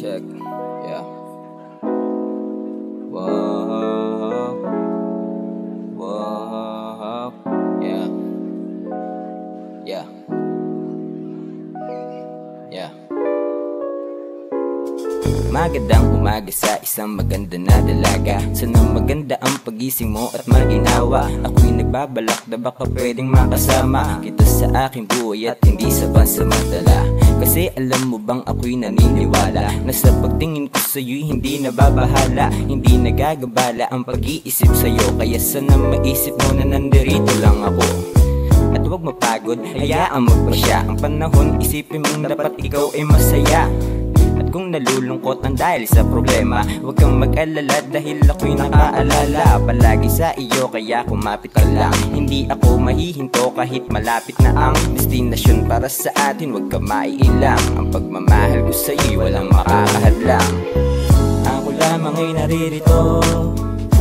check. Yeah. Whoa. Whoa. Yeah. Yeah. Yeah. Magandang umaga sa isang maganda na dalaga Sana maganda ang pagising mo at maginawa Ako'y nagbabalak na baka pwedeng makasama Kita sa aking buhay at hindi sa pansamantala Kasi alam mo bang ako'y naniniwala Na sa pagtingin ko sa'yo'y hindi nababahala Hindi nagagabala ang pag-iisip sa'yo Kaya sana maisip mo na nandirito lang ako at huwag mapagod, hayaan mo pa siya Ang panahon, isipin mong dapat ikaw ay masaya kung nalulungkot ang dahil sa problema Huwag kang mag-alala dahil ako'y nakaalala. Palagi sa iyo kaya kumapit ka lang. Hindi ako mahihinto kahit malapit na ang destinasyon Para sa atin. Huwag ka maiilang. Ang pagmamahal ko sa iyo walang makakahadlang. Ako lamang ay naririto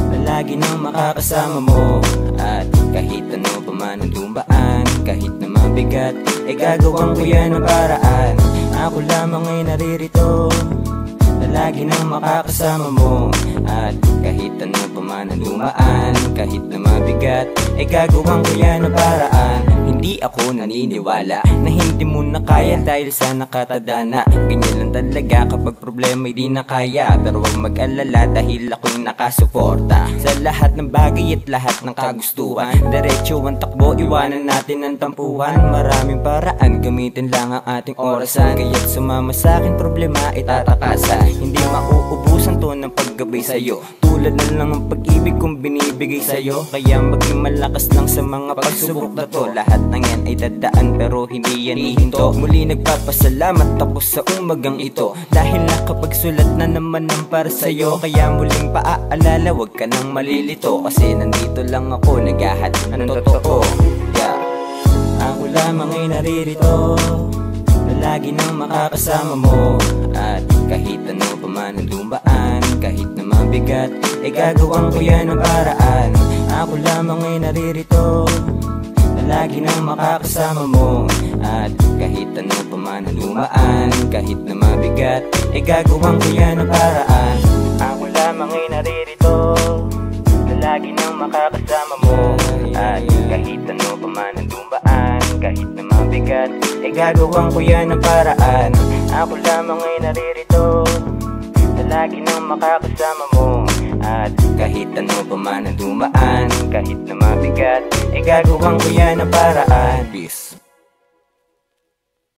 na lagi nang makakasama mo. At kahit ano pa man ang dumaan Kahit na mabigat Ay gagawin ko yan ng paraan Ako lamang ay naririto Na lagi nang makakasama mo. At kahit ano pa man ang dumaan Kahit na mabigat Ay gagawin ko yan ng paraan Hindi ako naniniwala Na hindi mo na kaya dahil sa nakatadana Ganyan lang talaga kapag problema di na kaya. Pero huwag mag-alala dahil ako'y nakasuporta. Sa lahat ng bagay at lahat ng kagustuhan Diretso ang takbo, iwanan natin ang tampuhan. Maraming paraan, gamitin lang ang ating orasan. Kaya't sumama sa akin problema itatakasan Hindi mauubusan to ng paggabay sa'yo Tulad na lang ang pag-ibig kong binibigay sa'yo. Kaya maging malakas lang sa mga pagsubok na to. Lahat ng yan ay dadaan pero hindi yan ihinto. Muli nagpapasalamat ako sa umagang ito. Dahil nakapagsulat na naman ng para sa'yo. Kaya muling paaalala wag ka nang malilito. Kasi nandito lang ako naghahat ng totoo. Yeah. Ako lamang ay naririto Na lagi nang makakasama mo. At kahit ano pa man ang dumaan Kahit na mabigat Ay gagawin ko yan ng paraan. Ako lamang ay naririto na lagi nang makakasama mo. At kahit ano pa man ang dumaan Kahit na mabigat Ay gagawin ko yan ng paraan. Ako lamang ay naririto Na lagi nang makakasama mo. At kahit ano pa man ang dumaan Kahit na mabigat Ay gagawin ko yan ng paraan. Ako lamang ay naririto na lagi nang makakasama mo. At kahit ano pa man ang dumaan Kahit na mabigat Ay gagawin ko yan ng paraan. Peace